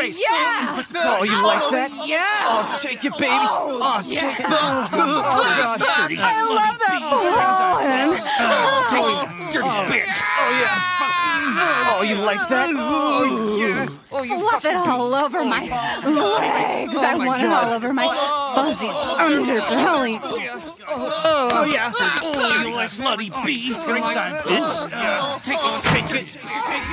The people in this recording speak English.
face. Yeah. Oh, you oh. like that? Yeah. Oh, take it, baby. Oh, oh yeah. take it. Oh, gosh, dirty oh, I love that oh, blowing. Take it, dirty bitch. Oh, yeah. Oh, you like that? Oh, yeah. Oh, you Fluff it all over my legs. I want it all over my fuzzy underbelly. Oh, yeah. Oh, you like slutty bees. Springtime, bitch. Take it. Take it, take it